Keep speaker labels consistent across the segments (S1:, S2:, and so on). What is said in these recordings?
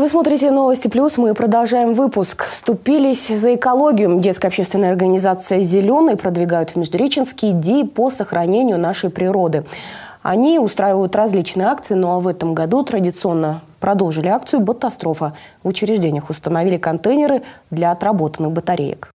S1: Вы смотрите «Новости плюс». Мы продолжаем выпуск. Вступились за экологию. Детская общественная организация «Зеленый» продвигают в Междуреченске идеи по сохранению нашей природы. Они устраивают различные акции, ну а в этом году традиционно продолжили акцию «Ботастрофа». В учреждениях установили контейнеры для отработанных батареек.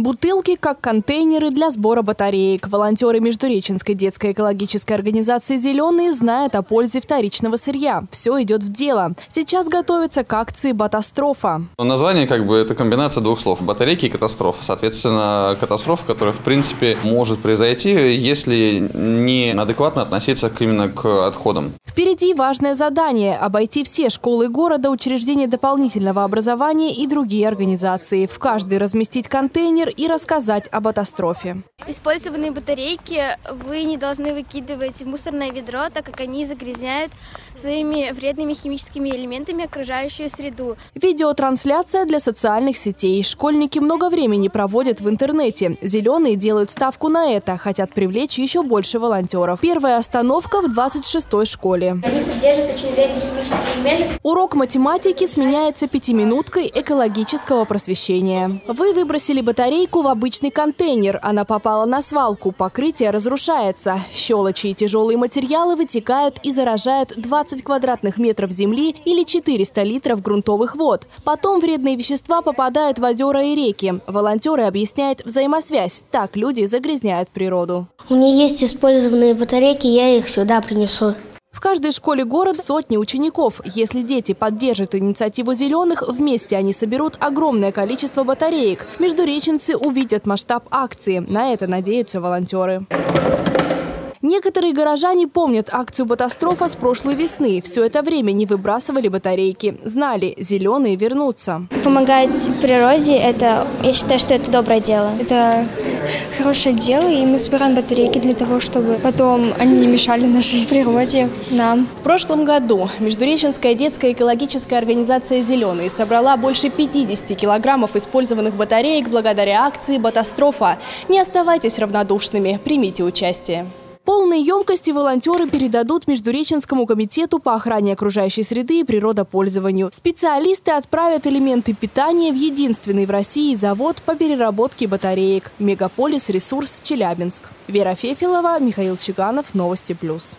S2: Бутылки как контейнеры для сбора батареек. Волонтеры Междуреченской детской экологической организации «Зеленые» знают о пользе вторичного сырья. Все идет в дело. Сейчас готовится к акции «Батастрофа».
S3: Название как бы это комбинация двух слов. Батарейки и катастрофа. Соответственно, катастрофа, которая в принципе может произойти, если не адекватно относиться именно к отходам.
S2: Впереди важное задание – обойти все школы города, учреждения дополнительного образования и другие организации. В каждой разместить контейнер и рассказать об катастрофе.
S4: Использованные батарейки вы не должны выкидывать в мусорное ведро, так как они загрязняют своими вредными химическими элементами окружающую среду.
S2: Видеотрансляция для социальных сетей. Школьники много времени проводят в интернете. Зеленые делают ставку на это, хотят привлечь еще больше волонтеров. Первая остановка в 26-й школе.
S4: Они содержат очень вредные химические элементы.
S2: Урок математики сменяется пятиминуткой экологического просвещения. Вы выбросили батарейку в обычный контейнер. Она попала на свалку, покрытие разрушается. Щелочи и тяжелые материалы вытекают и заражают 20 квадратных метров земли или 400 литров грунтовых вод. Потом вредные вещества попадают в озера и реки. Волонтеры объясняют взаимосвязь. Так люди загрязняют природу.
S5: У меня есть использованные батарейки, я их сюда принесу.
S2: В каждой школе город сотни учеников. Если дети поддержат инициативу «Зеленых», вместе они соберут огромное количество батареек. Междуреченцы увидят масштаб акции. На это надеются волонтеры. Некоторые горожане помнят акцию «Батастрофа» с прошлой весны. Все это время не выбрасывали батарейки. Знали, зеленые вернутся.
S4: Помогать природе, это, я считаю, что это доброе дело.
S6: Это хорошее дело, и мы собираем батарейки для того, чтобы потом они не мешали нашей природе, нам.
S2: В прошлом году Междуреченская детская экологическая организация «Зеленые» собрала больше 50 килограммов использованных батареек благодаря акции «Батастрофа». Не оставайтесь равнодушными, примите участие. Полные емкости волонтеры передадут Междуреченскому комитету по охране окружающей среды и природопользованию. Специалисты отправят элементы питания в единственный в России завод по переработке батареек «Мегаполис Ресурс Челябинск». Вера Фефилова, Михаил Чиганов, Новости Плюс.